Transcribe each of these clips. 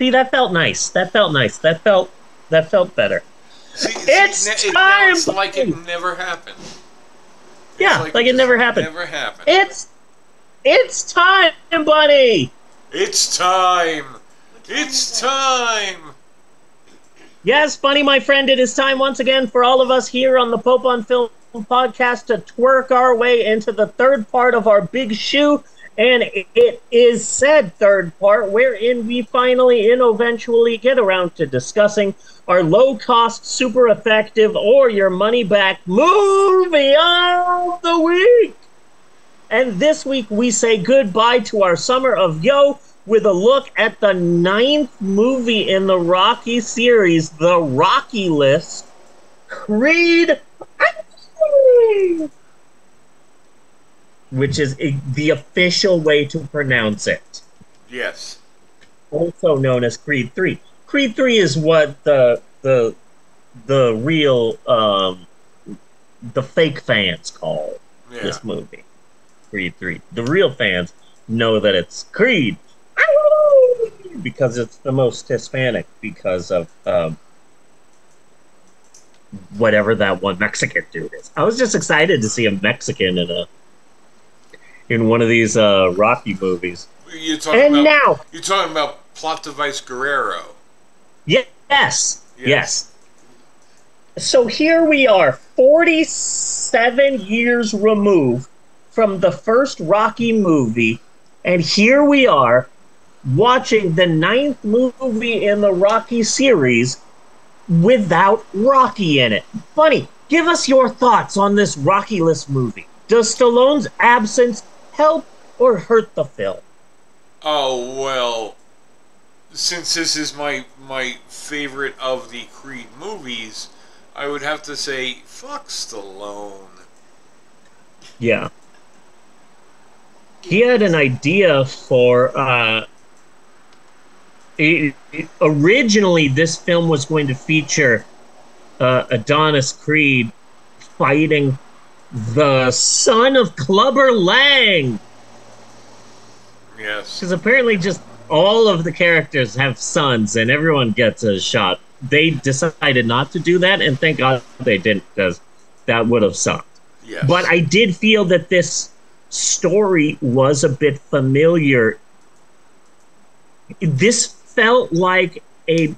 See, that felt nice. That felt nice. That felt that felt better. See, It's see, time, It's like it never happened. It's Yeah, like it just never happened. Never happened. It's it's time, buddy. It's time. It's time. Yes, Bunny, my friend, it is time once again for all of us here on the Pope on Film podcast to twerk our way into the third part of our big shoe. And it is said third part wherein we finally and eventually get around to discussing our low cost, super effective, or your money back movie of the week. And this week we say goodbye to our summer of yo with a look at the ninth movie in the Rocky series, the Rocky List, Creed, which is the official way to pronounce it, Yes. also known as Creed 3. Creed 3 is what the the the real um the fake fans call Yeah. this movie. Creed 3. The real fans know that it's Creed because it's the most Hispanic because of um, whatever that one Mexican dude is. I was just excited to see a Mexican in a in one of these uh, Rocky movies. You're talking And about. now, You're talking about plot device Guerrero. yes, yes, Yes. So here we are, 47 years removed from the first Rocky movie, and here we are watching the ninth movie in the Rocky series without Rocky in it. Funny, give us your thoughts on this Rocky list movie. Does Stallone's absence help or hurt the film? Oh well. Since this is my my favorite of the Creed movies, I would have to say fuck Stallone. Yeah. He had an idea for. Uh, it, it- originally, this film was going to feature uh, Adonis Creed fighting the son of Clubber Lang. Yes. Because apparently, just all of the characters have sons, and everyone gets a shot. They decided not to do that, and thank God they didn't, because that would have sucked. Yes. But I did feel that this story was a bit familiar. This felt like a.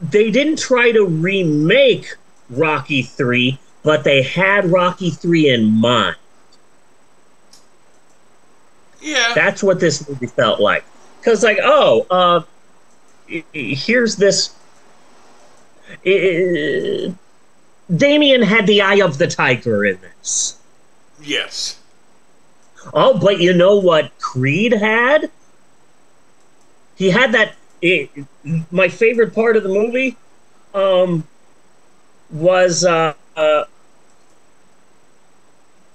They didn't try to remake Rocky 3, but they had Rocky 3 in mind. yeah. That's what this movie felt like. Because, like, oh, uh, here's this. Uh, Damien had the eye of the tiger in this. yes. Oh, but you know what Creed had? He had that. It, my favorite part of the movie um, was uh, uh,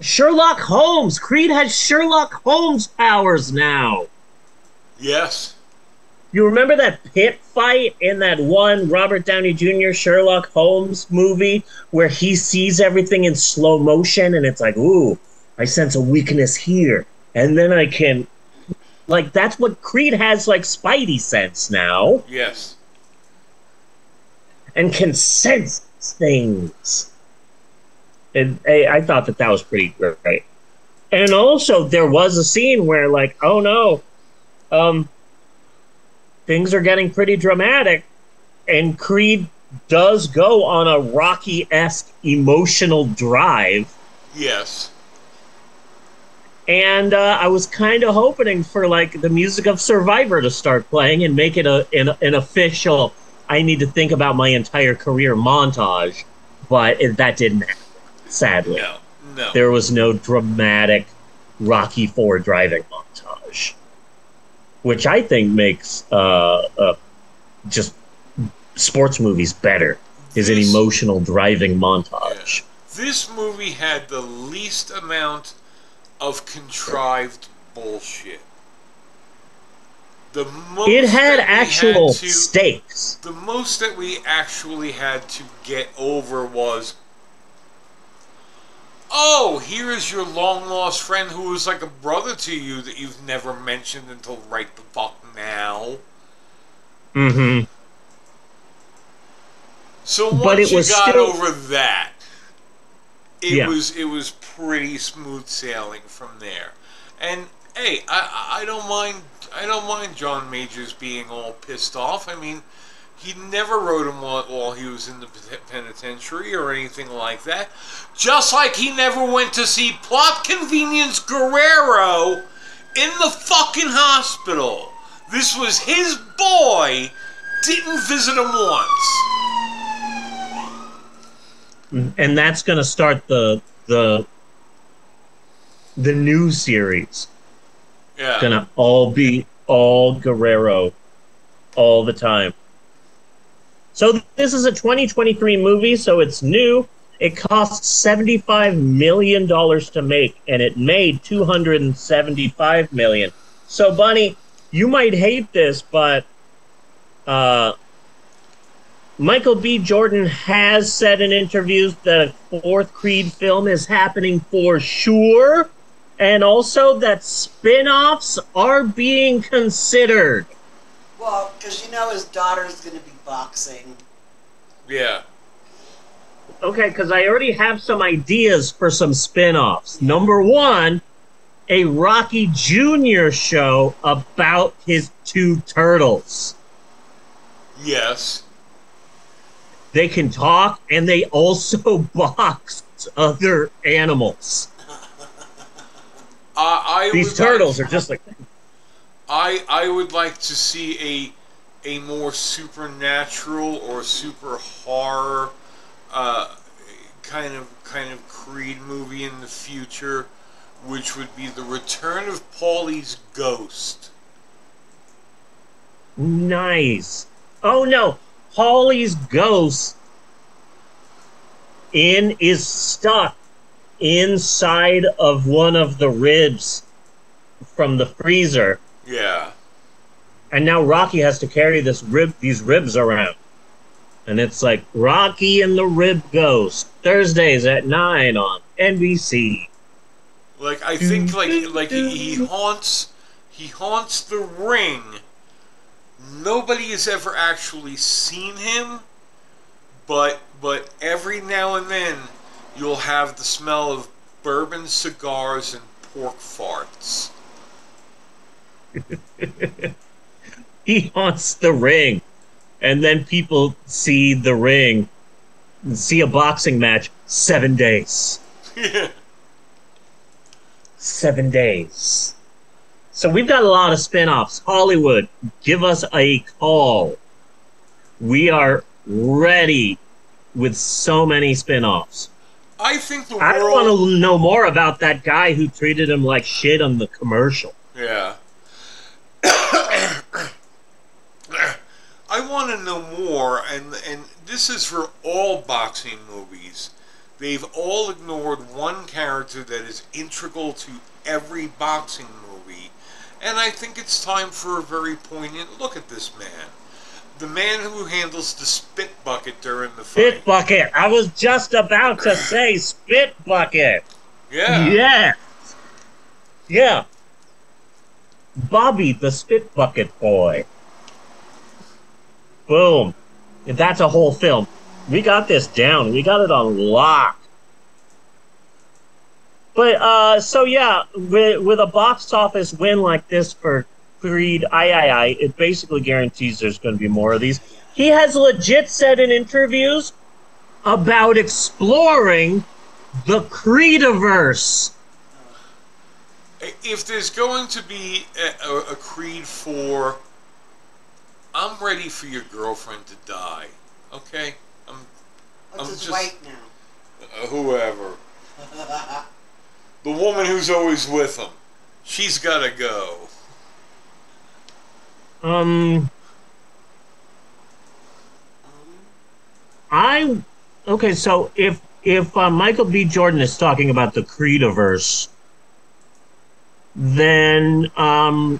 Sherlock Holmes. Creed has Sherlock Holmes powers now. Yes. You remember that pit fight in that one Robert Downey Jr. Sherlock Holmes movie where he sees everything in slow motion and it's like, ooh, I sense a weakness here. And then I can. Like, that's what Creed has, like, Spidey sense now Yes. and can sense things. And I, I thought that that was pretty great. And also, there was a scene where, like, oh no, um, things are getting pretty dramatic, and Creed does go on a Rocky esque emotional drive. Yes. And uh, I was kind of hoping for like the music of Survivor to start playing and make it a an, an official. I need to think about my entire career montage, but it, that didn't happen. Sadly, No. No. there was no dramatic Rocky Four driving montage, which I think makes uh, uh, just sports movies better. Is an emotional driving montage. This movie had the least amount of contrived bullshit. The most It had actual to- stakes. the most that we actually had to get over was oh, here is your long lost friend who was like a brother to you that you've never mentioned until right the fuck now. Mm-hmm. So once But it you was got still- over that, it Yeah. was it was pretty smooth sailing from there. And hey, I I don't mind I don't mind John Majors being all pissed off. I mean, he never wrote him while, he was in the penitentiary or anything like that. Just like he never went to see Plot Convenience Guerrero in the fucking hospital. This was his boy. Didn't visit him once. And that's gonna start the the the new series. Yeah. Gonna all be all Guerrero all the time. So this is a 2023 movie, so it's new. It cost 75 million dollars to make, and it made 275 million. So, Bunny, you might hate this, but uh, Michael B. Jordan has said in interviews that a fourth Creed film is happening for sure, and also that spin offs are being considered. Well, because you know his daughter's going to be boxing. Yeah. Okay, because I already have some ideas for some spin offs. Number one, a Rocky Jr. show about his two turtles. Yes. They can talk and they also box other animals. I These would turtles like, are just like I I would like to see a a more supernatural or super horror uh, kind of kind of Creed movie in the future, which would be the return of Paulie's ghost. nice. Oh no, Paulie's ghost in is stuck inside of one of the ribs from the freezer. Yeah. and now Rocky has to carry this rib these ribs around. And it's like Rocky and the Rib Ghost Thursdays at nine on NBC. Like I think like like he, he haunts he haunts the ring. Nobody has ever actually seen him, but but every now and then you'll have the smell of bourbon cigars and pork farts. He haunts the ring, and then people see the ring, and see a boxing match. Seven days. Seven days. So we've got a lot of spin-offs. Hollywood, give us a call. We are ready with so many spin-offs. I think the I world want to know more about that guy who treated him like shit on the commercial. Yeah. I want to know more, and and this is for all boxing movies. They've all ignored one character that is integral to every boxing movie, and I think it's time for a very poignant look at this man. The man who handles the spit bucket during the fight. Spit bucket. I was just about to say spit bucket. Yeah. Yeah. Yeah. Bobby the spit bucket boy. Boom. That's a whole film. We got this down. We got it on lock. But uh so yeah, with with a box office win like this for Creed I I I, it basically guarantees there's going to be more of these. He has legit said in interviews about exploring the Creediverse. If there's going to be a, a, a Creed 4, I'm ready for your girlfriend to die. Okay? I'm What's I'm his just- weight now? uh, whoever. The woman who's always with him. She's got to go. Um, I okay. So if if uh, Michael B. Jordan is talking about the Creediverse, then um,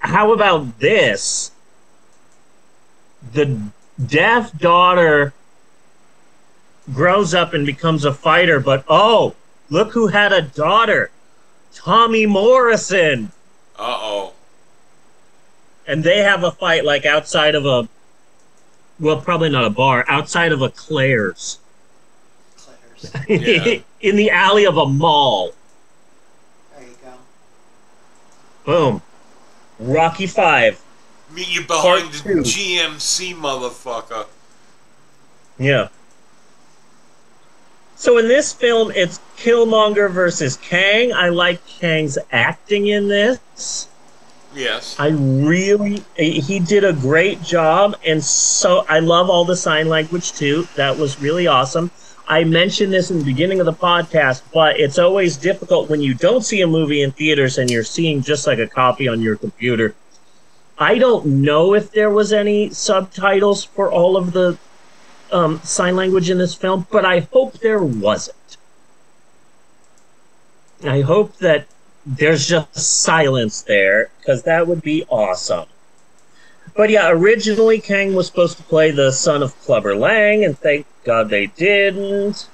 how about this? The deaf daughter grows up and becomes a fighter, but oh, look who had a daughter. Tommy Morrison. Uh oh. And they have a fight like outside of a well, probably not a bar, outside of a Claire's. Claire's. Yeah. in the alley of a mall. There you go. Boom. Rocky Five. Meet you behind the. GMC, motherfucker. Yeah. So in this film, it's Killmonger versus Kang. I like Kang's acting in this. Yes. I really, he did a great job, and so I love all the sign language too. That was really awesome. I mentioned this in the beginning of the podcast, but it's always difficult when you don't see a movie in theaters and you're seeing just like a copy on your computer. I don't know if there was any subtitles for all of the um, sign language in this film, but I hope there wasn't. I hope that there's just silence there because that would be awesome. But yeah, originally Kang was supposed to play the son of Clubber Lang, and thank God they didn't.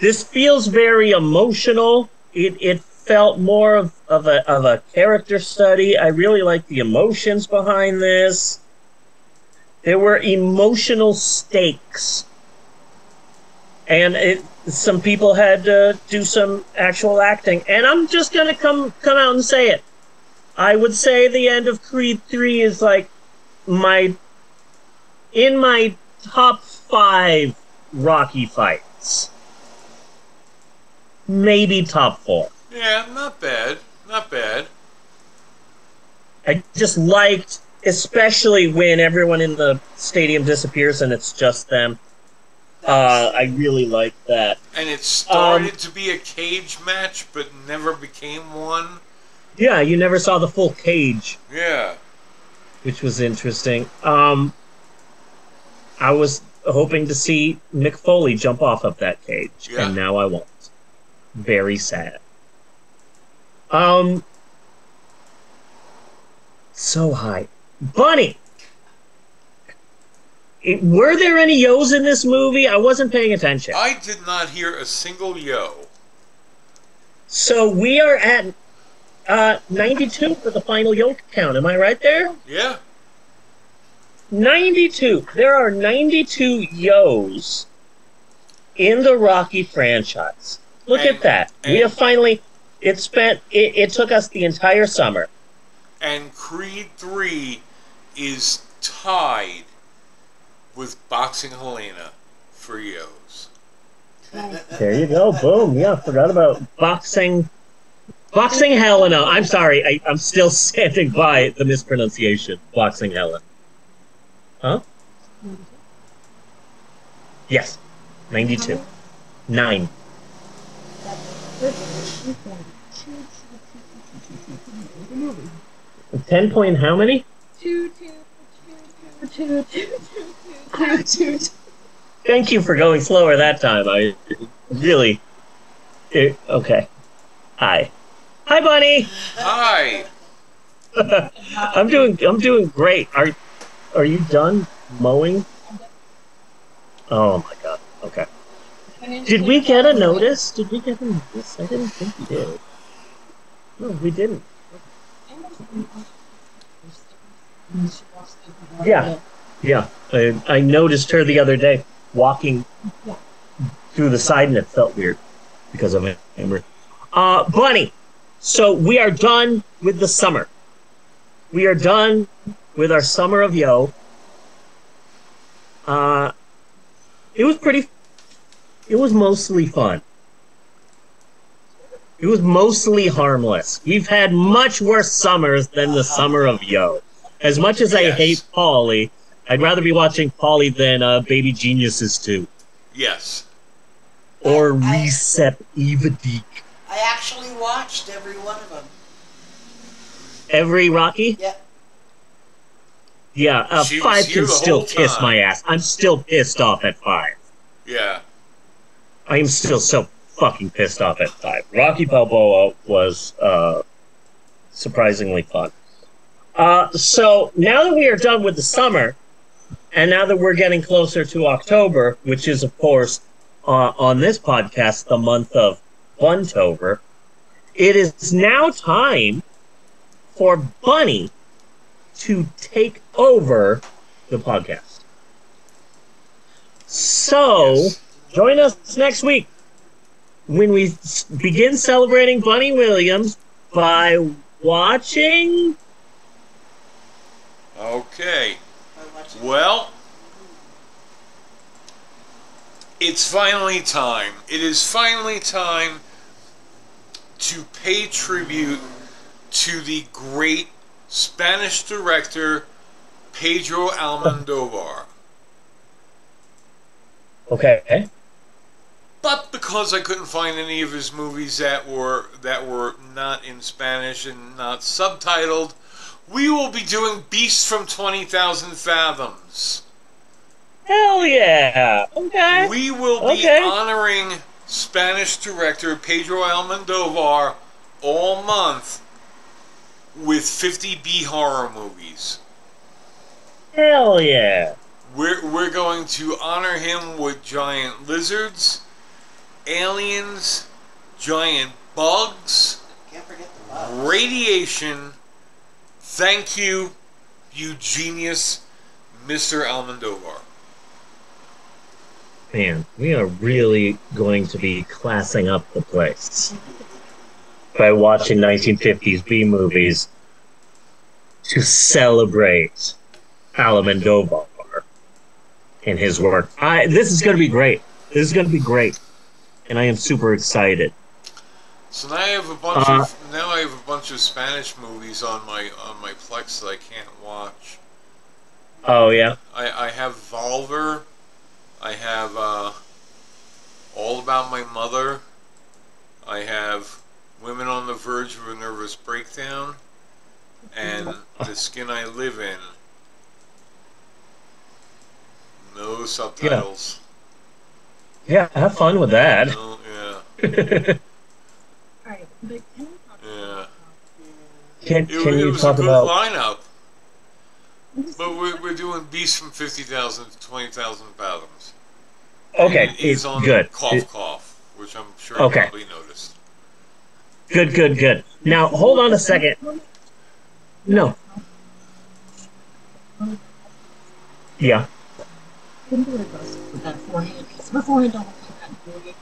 This feels very emotional. It it felt more of, of a of a character study. I really like the emotions behind this. There were emotional stakes, and it some people had to do some actual acting. And I'm just gonna come come out and say it. I would say the end of Creed Three is like my in my top five Rocky fights. Maybe top four. Yeah, not bad. Not bad. I just liked, especially when everyone in the stadium disappears and it's just them. Uh, I really like that. And it started Um, to be a cage match, but never became one. Yeah, you never saw the full cage, Yeah. which was interesting. Um, I was hoping to see Mick Foley jump off of that cage, Yeah. and now I won't. Very sad. Um, so high, Bunny. It- were there any yo's in this movie? I wasn't paying attention. I did not hear a single yo. So we are at uh, 92 for the final yo count. Am I right there? Yeah. 92. There are 92 yo's in the Rocky franchise. Look And- at that. we have finally. It spent. It, it took us the entire summer. And Creed 3 is tied with Boxing Helena for yos. There you go. Boom. Yeah, forgot about boxing. Boxing Helena. I'm sorry. I, I'm still standing by the mispronunciation. Boxing Helena. Huh? Yes. 92. 9. Ten point how many? Thank you for going slower that time. I really. It, okay. Hi. Hi, Bunny. Hi. I'm doing. I'm doing great. Are Are you done mowing? Oh my god. Okay. Did we get a notice? Did we get a notice? I didn't think we did. No, we didn't. Yeah. Yeah. I, I noticed her the other day walking through the side, and it felt weird because of Amber. Uh, Bunny. So we are done with the summer. We are done with our summer of yo. Uh, it was pretty. It was mostly fun. It was mostly harmless. We've had much worse summers than the summer of yo. As much as I Yes. hate Paulie, I'd rather be watching Paulie than uh, Baby Geniuses 2. Yes. Or I- I- Recep Evadik. I actually watched every one of them. Every Rocky? Yeah. Yeah, uh, five can still kiss time. my ass. I'm still pissed off at five. Yeah. I am still so fucking pissed off at five. Rocky Balboa was uh, surprisingly fun. Uh, so now that we are done with the summer, and now that we're getting closer to October, which is of course uh, on this podcast the month of Buntover, it is now time for Bunny to take over the podcast. So, Yes. join us next week when we begin celebrating Bunny Williams by watching. Okay. Well, it's finally time. It is finally time to pay tribute to the great Spanish director Pedro Almodovar. Okay. But because I couldn't find any of his movies that were that were not in Spanish and not subtitled, we will be doing Beast from Twenty Thousand Fathoms. Hell yeah. Okay. We will be Okay. honoring Spanish director Pedro Almodovar all month with 50 B horror movies. Hell yeah. We're, we're going to honor him with giant lizards, aliens, giant bugs, Can't forget the bugs. radiation. Thank you, you genius, Mr. Almodovar. Man, we are really going to be classing up the place by watching 1950s B movies to celebrate Almodovar and his work. I, this is going to be great. This is going to be great, and I am super excited. So now I have a bunch Uh, of now I have a bunch of Spanish movies on my on my Plex that I can't watch. Oh yeah, I, I have Volver. I have uh, All About My Mother. I have Women on the Verge of a Nervous Breakdown. And The Skin I Live In. No subtitles. yeah. Have fun with that. No, yeah, Can yeah. can It, can it you was talk a good about? lineup. But we're, we're doing Beast from 50,000 to 20,000 Fathoms. Okay, it's on good. Cough It- Cough, which I'm sure Okay. you probably noticed. Good, good, good. Now hold on a second. No. Yeah. Couldn't do it best with that forehead, because her forehead don't look like that big.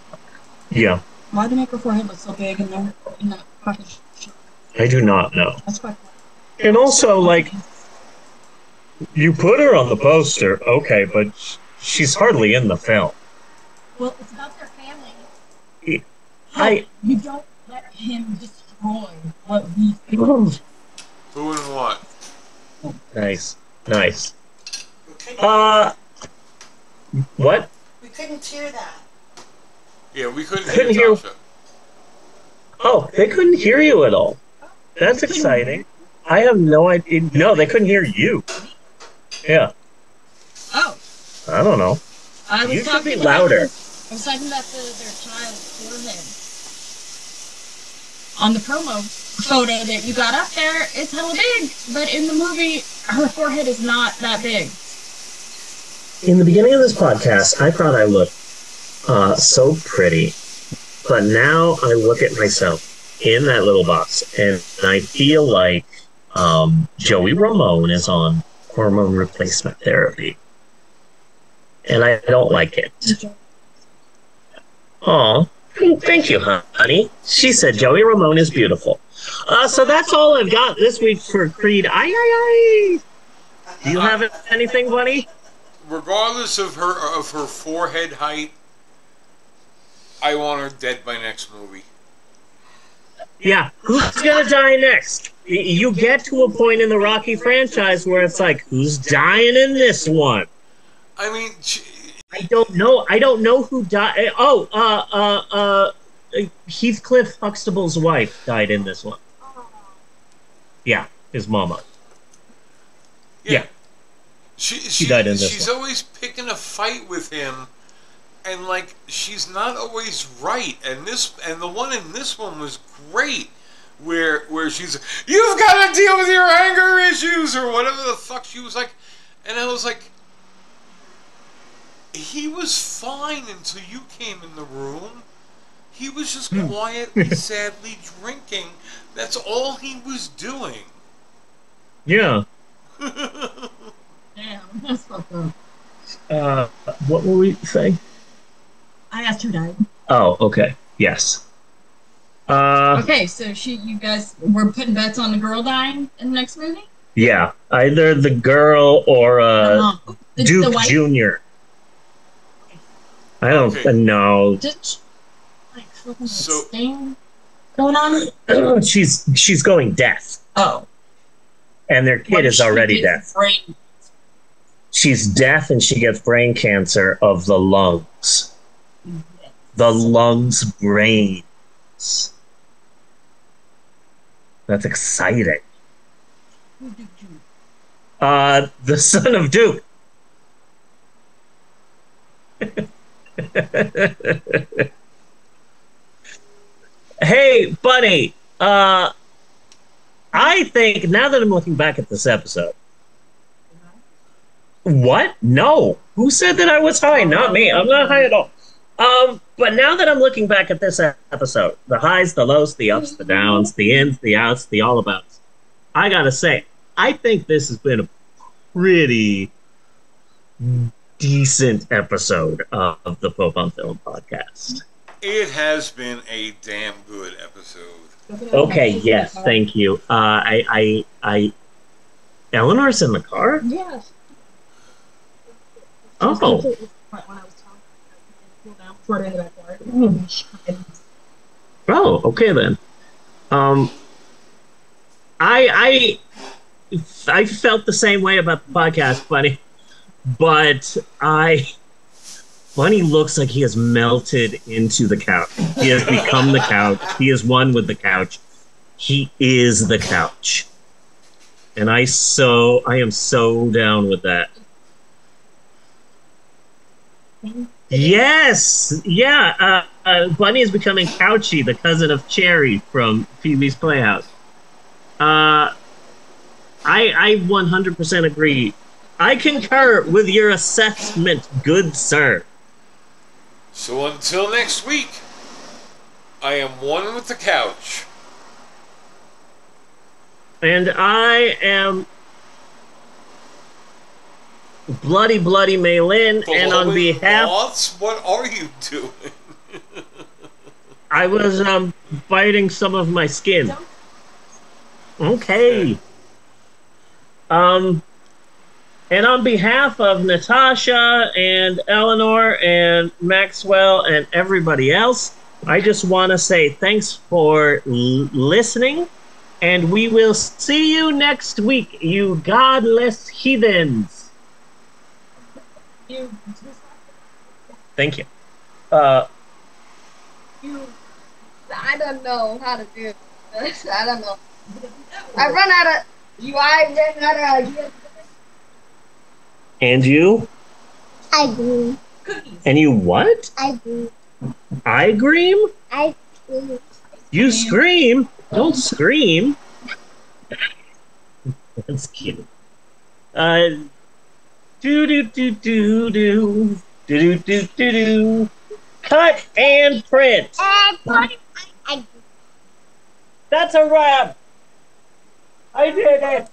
Yeah. Why they make her forehead look so big in there in that fucking sh- I do not know. That's quite. And also, like, you put her on the poster, okay, but she's hardly in the film. Well, it's about their family. I- You don't let him destroy what we think. Who and what? Nice, nice. Uh, what? we couldn't hear that. Yeah, we couldn't, Couldn't hear hear- Tasha. Oh, they couldn't hear you at all. That's exciting. I have no idea. No, they couldn't hear you. Yeah, Oh, I don't know. I was You should talking be louder. the- I was talking about the, their child's forehead. On the promo photo that you got up there, it's hella big, but in the movie, her forehead is not that big. In the beginning of this podcast, I thought I looked uh, so pretty, but now I look at myself in that little box and I feel like um, Joey Ramone is on hormone replacement therapy, and I don't like it. Oh, thank you, honey. She said Joey Ramone is beautiful. Uh, so that's all I've got this week for Creed. Aye, aye, aye. Do you have anything, Bunny? Regardless of her of her forehead height, I want her dead by next movie. Yeah, who's gonna die next? You get to a point in the Rocky franchise where it's like, who's dying in this one? I mean, she, I don't know. I don't know who died. Oh, uh, uh, uh, Heathcliff Huxtable's wife died in this one. Yeah, his mama. Yeah. she, she, died in this one. She's always picking a fight with him, and like she's not always right. And this and the one in this one was great, where where she's you've got to deal with your anger issues or whatever the fuck she was like, and I was like. he was fine until you came in the room. He was just Hmm. quietly, sadly drinking. That's all he was doing. Yeah. Damn, that's fucked up. Uh, what were we saying? I asked who died. Oh, okay. Yes. Uh, Okay, so she, you guys were putting bets on the girl dying in the next movie. yeah. Either the girl or The uh, mom. The, Duke the. Jr. I don't Okay. know. Just like So- stain going on. she's she's going deaf, Oh, and their kid is already deaf. Brain. She's deaf, and she gets brain cancer of the lungs. The lungs brains. That's exciting. Uh, the son of Duke. hey, buddy. Uh, I think now that I'm looking back at this episode, what? No. Who said that I was high? Not me. I'm not high at all. Um, but now that I'm looking back at this episode, the highs, the lows, the ups, the downs, the ins, the outs, the all abouts, I gotta say, I think this has been a pretty decent episode of the Pope on Film podcast. It has been a damn good episode. Okay, yes, thank you. Uh, I, I, I, Eleanor's in the car. Yeah. Oh, When I was talking, I pulled down toward the part. oh, okay then. Um, I, I, I felt the same way about the podcast, Bunny, but I, Bunny looks like he has melted into the couch. He has become the couch. He is one with the couch. He is the couch, and I so I am so down with that. Yes, yeah. Uh, uh, Bunny is becoming Couchy, the cousin of Chairry from Pee-wee's Playhouse. Uh, I I 100% agree. I concur with your assessment, good sir. So until next week, I am one with the couch. And I am bloody, bloody Maylin, and on behalf, moths? What are you doing? I was um biting some of my skin. Okay. Um, and on behalf of Natasha and Eleanor and Maxwell and everybody else, I just want to say thanks for l- listening, and we will see you next week, you godless heathens. You, Thank you. Uh, You, I don't know how to do this. I don't know. I run out of. You, I ran out of. You, and you? I do. cookies. And you what? I do. I scream? I do. You scream. Don't scream. That's cute. Uh, do do do do do do do do do do. Cut and print. Uh, I, I, I. That's a wrap. I did it.